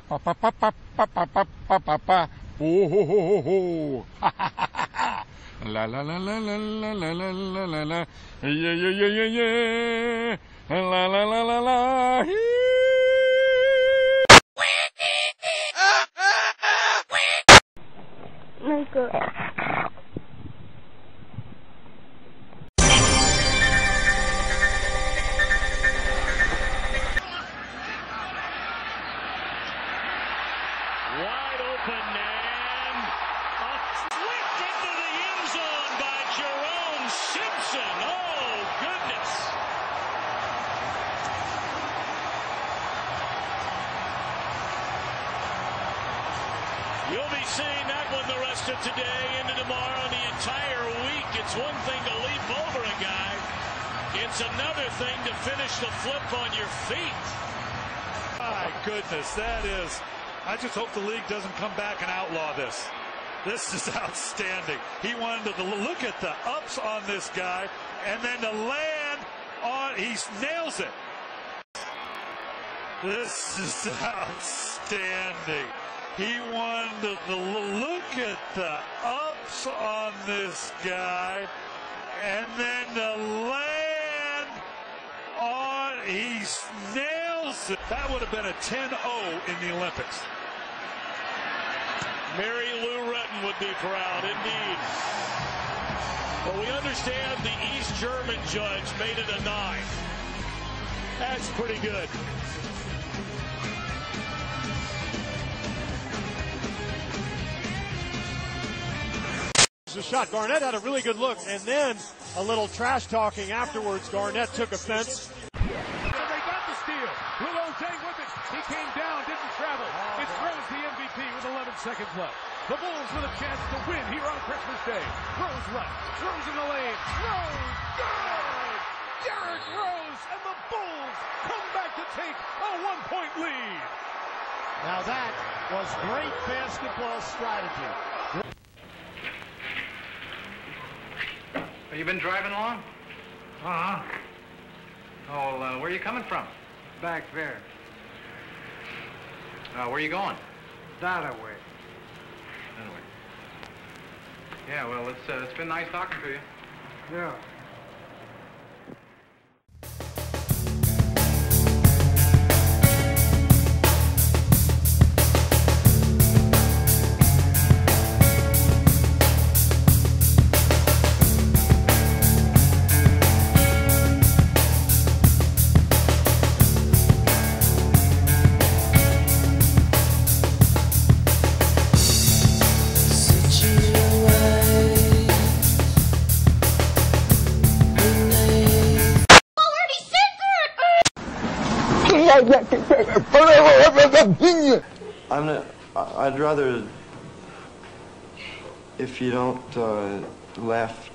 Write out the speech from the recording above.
pa pa pa pa pa pa pa pa pa pa pa. Oh ho ho ho ho. La la la la la la la la la la la. Yeah yeah yeah yeah yeah. La la la la la. Hee. Michael. Wide open and a flick into the end zone by Jerome Simpson. Oh, goodness. You'll be seeing that one the rest of today, into tomorrow, and the entire week. It's one thing to leap over a guy. It's another thing to finish the flip on your feet. My goodness, that is. I just hope the league doesn't come back and outlaw this. This is outstanding. He wanted to look at the ups on this guy and then to land on, he nails it. This is outstanding. He wanted to look at the ups on this guy and then to land on, he nails That would have been a 10-0 in the Olympics. Mary Lou Retton would be proud, indeed. But we understand the East German judge made it a nine. That's pretty good. the shot. Garnett had a really good look, and then a little trash talking afterwards. Garnett took offense. And they got the steal. Will O'Shea with it. He came down, didn't travel. It's Rose the MVP with 11 seconds left. The Bulls with a chance to win here on Christmas Day. Rose left, throws in the lane. Rose, good! Derrick Rose and the Bulls come back to take a one-point lead. Now that was great basketball strategy. Have you been driving along? Uh-huh. Oh, well, uh, where are you coming from? Back there. Uh, where are you going? That way. Anyway. Yeah, well, it's, uh, it's been nice talking to you. Yeah. I'm not, I'd rather if you don't uh, laugh